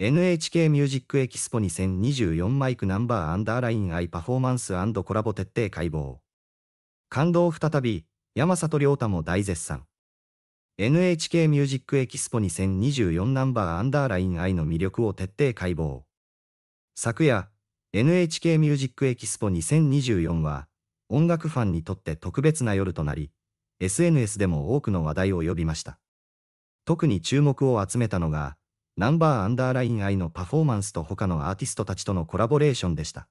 NHK ミュージックエキスポ2024マイクナンバーアンダーラインアイパフォーマンスコラボ徹底解剖。感動再び、山里亮太も大絶賛。NHK ミュージックエキスポ2024ナンバーアンダーラインアイの魅力を徹底解剖。昨夜、NHK MUSIC EXPO 2024は、音楽ファンにとって特別な夜となり、SNS でも多くの話題を呼びました。特に注目を集めたのが、ナンバーアンダーライン愛のパフォーマンスと他のアーティストたちとのコラボレーションでした。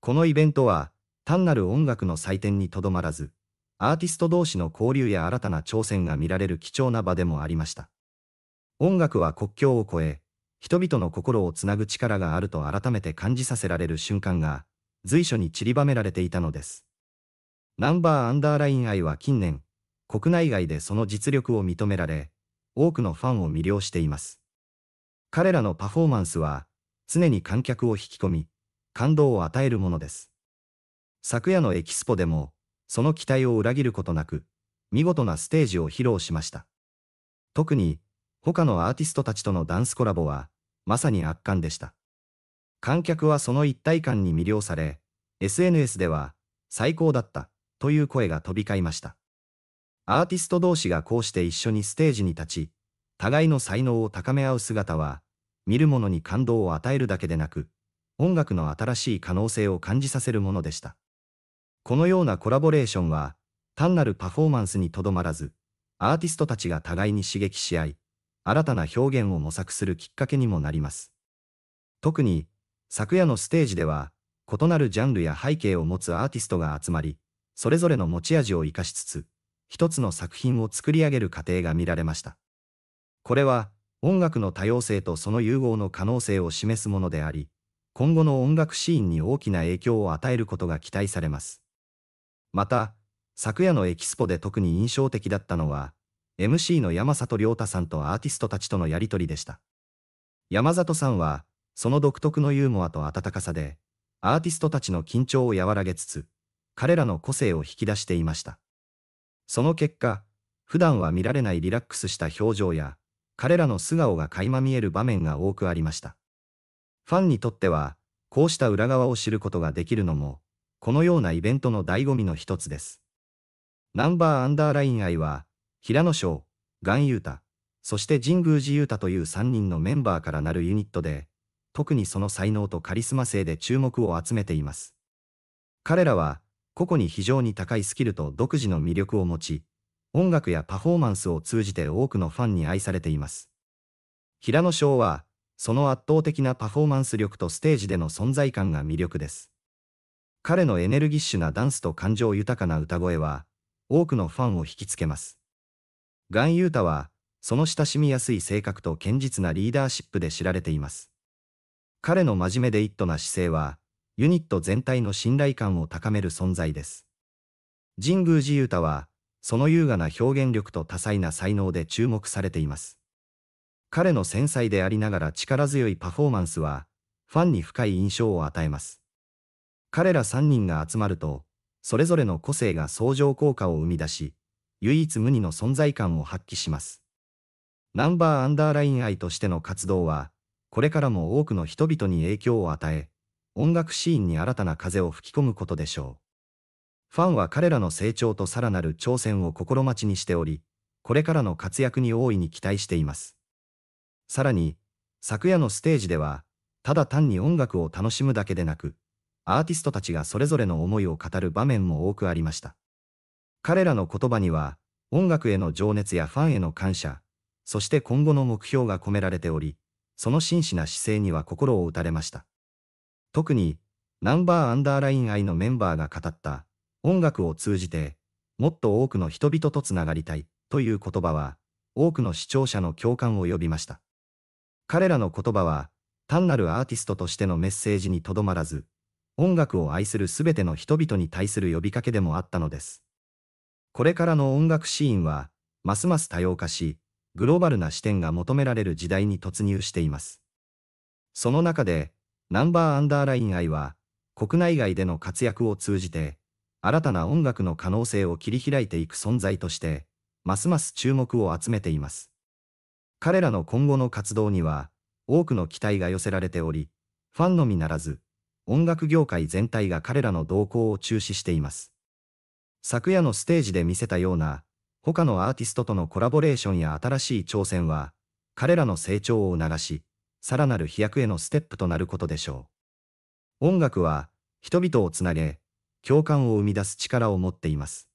このイベントは、単なる音楽の祭典にとどまらず、アーティスト同士の交流や新たな挑戦が見られる貴重な場でもありました。音楽は国境を越え、人々の心をつなぐ力があると改めて感じさせられる瞬間が、随所に散りばめられていたのです。ナンバーアンダーライン愛は近年、国内外でその実力を認められ、多くのファンを魅了しています。彼らのパフォーマンスは常に観客を引き込み、感動を与えるものです。昨夜のエキスポでも、その期待を裏切ることなく、見事なステージを披露しました。特に、他のアーティストたちとのダンスコラボは、まさに圧巻でした。観客はその一体感に魅了され、SNS では、最高だった、という声が飛び交いました。アーティスト同士がこうして一緒にステージに立ち、互いの才能を高め合う姿は、見る者に感動を与えるだけでなく、音楽の新しい可能性を感じさせるものでした。このようなコラボレーションは、単なるパフォーマンスにとどまらず、アーティストたちが互いに刺激し合い、新たな表現を模索するきっかけにもなります。特に、昨夜のステージでは、異なるジャンルや背景を持つアーティストが集まり、それぞれの持ち味を活かしつつ、一つの作品を作り上げる過程が見られました。これは、音楽の多様性とその融合の可能性を示すものであり、今後の音楽シーンに大きな影響を与えることが期待されます。また、昨夜のエキスポで特に印象的だったのは、MC の山里亮太さんとアーティストたちとのやりとりでした。山里さんは、その独特のユーモアと温かさで、アーティストたちの緊張を和らげつつ、彼らの個性を引き出していました。その結果、普段は見られないリラックスした表情や、彼らの素顔が垣間見える場面が多くありました。ファンにとっては、こうした裏側を知ることができるのも、このようなイベントの醍醐味の一つです。ナンバーアンダーライン愛は、平野翔、岩優太、そして神宮寺優太という3人のメンバーからなるユニットで、特にその才能とカリスマ性で注目を集めています。彼らは、個々に非常に高いスキルと独自の魅力を持ち、音楽やパフォーマンスを通じて多くのファンに愛されています。平野翔は、その圧倒的なパフォーマンス力とステージでの存在感が魅力です。彼のエネルギッシュなダンスと感情豊かな歌声は、多くのファンを引きつけます。ガンユータは、その親しみやすい性格と堅実なリーダーシップで知られています。彼の真面目でイットな姿勢は、ユニット全体の信頼感を高める存在です。神宮寺ユータは、その優雅な表現力と多彩な才能で注目されています。彼の繊細でありながら力強いパフォーマンスは、ファンに深い印象を与えます。彼ら3人が集まると、それぞれの個性が相乗効果を生み出し、唯一無二の存在感を発揮します。ナンバーアンダーライン愛としての活動は、これからも多くの人々に影響を与え、音楽シーンに新たな風を吹き込むことでしょう。ファンは彼らの成長とさらなる挑戦を心待ちにしており、これからの活躍に大いに期待しています。さらに、昨夜のステージでは、ただ単に音楽を楽しむだけでなく、アーティストたちがそれぞれの思いを語る場面も多くありました。彼らの言葉には、音楽への情熱やファンへの感謝、そして今後の目標が込められており、その真摯な姿勢には心を打たれました。特に、ナンバーアンダーライン愛のメンバーが語った、音楽を通じて、もっと多くの人々とつながりたいという言葉は、多くの視聴者の共感を呼びました。彼らの言葉は、単なるアーティストとしてのメッセージにとどまらず、音楽を愛するすべての人々に対する呼びかけでもあったのです。これからの音楽シーンは、ますます多様化し、グローバルな視点が求められる時代に突入しています。その中で、ナンバーアンダーライン愛は、国内外での活躍を通じて、新たな音楽の可能性を切り開いていく存在として、ますます注目を集めています。彼らの今後の活動には、多くの期待が寄せられており、ファンのみならず、音楽業界全体が彼らの動向を注視しています。昨夜のステージで見せたような、他のアーティストとのコラボレーションや新しい挑戦は、彼らの成長を促し、さらなる飛躍へのステップとなることでしょう。音楽は、人々をつなげ、共感を生み出す力を持っています。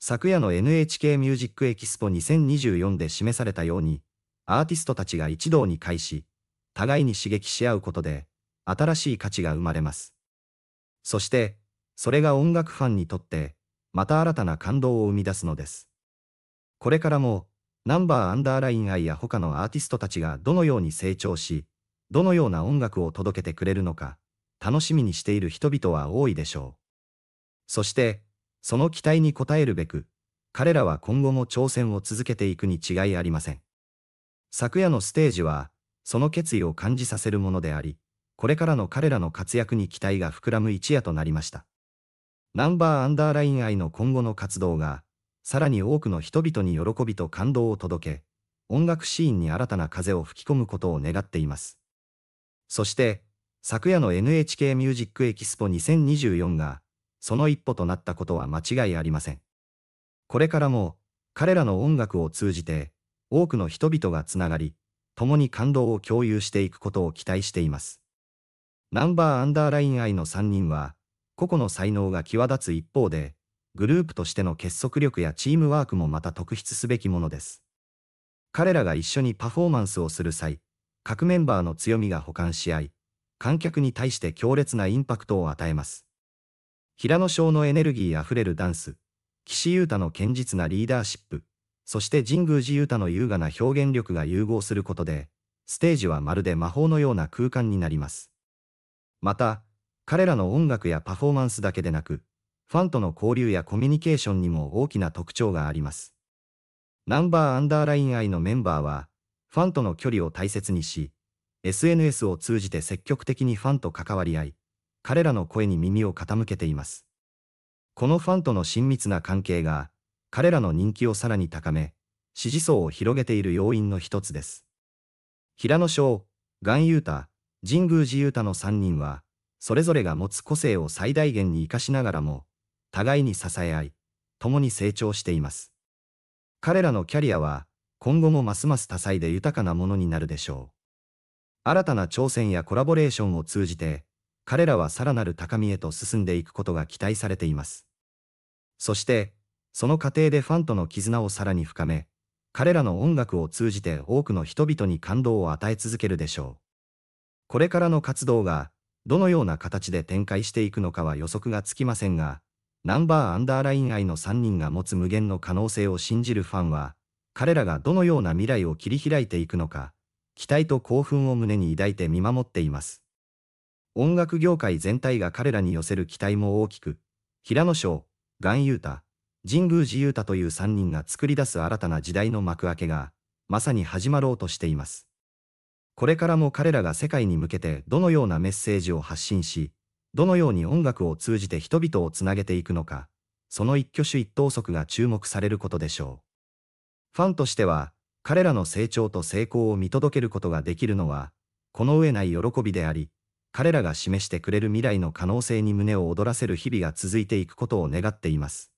昨夜の NHK ミュージックエキスポ2024で示されたように、アーティストたちが一堂に会し、互いに刺激し合うことで、新しい価値が生まれます。そして、それが音楽ファンにとって、また新たな感動を生み出すのです。これからも、ナンバーアンダーライン愛や他のアーティストたちがどのように成長し、どのような音楽を届けてくれるのか、楽しみにしている人々は多いでしょう。そして、その期待に応えるべく、彼らは今後も挑戦を続けていくに違いありません。昨夜のステージは、その決意を感じさせるものであり、これからの彼らの活躍に期待が膨らむ一夜となりました。ナンバーアンダーライン愛の今後の活動が、さらに多くの人々に喜びと感動を届け、音楽シーンに新たな風を吹き込むことを願っています。そして、昨夜の NHK ミュージックエキスポ2024が、その一歩となったことは間違いありません。これからも、彼らの音楽を通じて、多くの人々がつながり、共に感動を共有していくことを期待しています。ナンバーアンダーライン愛の3人は、個々の才能が際立つ一方で、グループとしての結束力やチームワークもまた特筆すべきものです。彼らが一緒にパフォーマンスをする際、各メンバーの強みが補完し合い、観客に対して強烈なインパクトを与えます。平野翔のエネルギーあふれるダンス、岸優太の堅実なリーダーシップ、そして神宮寺優太の優雅な表現力が融合することで、ステージはまるで魔法のような空間になります。また、彼らの音楽やパフォーマンスだけでなく、ファンとの交流やコミュニケーションにも大きな特徴があります。ナンバーアンダーライン愛のメンバーは、ファンとの距離を大切にし、SNS を通じて積極的にファンと関わり合い、彼らの声に耳を傾けています。このファンとの親密な関係が、彼らの人気をさらに高め、支持層を広げている要因の一つです。平野翔、岩優太、神宮寺勇太の3人は、それぞれが持つ個性を最大限に活かしながらも、互いに支え合い、共に成長しています。彼らのキャリアは、今後もますます多彩で豊かなものになるでしょう。新たな挑戦やコラボレーションを通じて、彼らはさらなる高みへと進んでいくことが期待されています。そして、その過程でファンとの絆をさらに深め、彼らの音楽を通じて多くの人々に感動を与え続けるでしょう。これからの活動がどのような形で展開していくのかは予測がつきませんが、ナンバーアンダーライン愛の3人が持つ無限の可能性を信じるファンは、彼らがどのような未来を切り開いていくのか、期待と興奮を胸に抱いて見守っています。音楽業界全体が彼らに寄せる期待も大きく、平野翔、岩優太、神宮寺優太という3人が作り出す新たな時代の幕開けが、まさに始まろうとしています。これからも彼らが世界に向けてどのようなメッセージを発信し、どのように音楽を通じて人々をつなげていくのか、その一挙手一投足が注目されることでしょう。ファンとしては、彼らの成長と成功を見届けることができるのは、この上ない喜びであり、彼らが示してくれる未来の可能性に胸を躍らせる日々が続いていくことを願っています。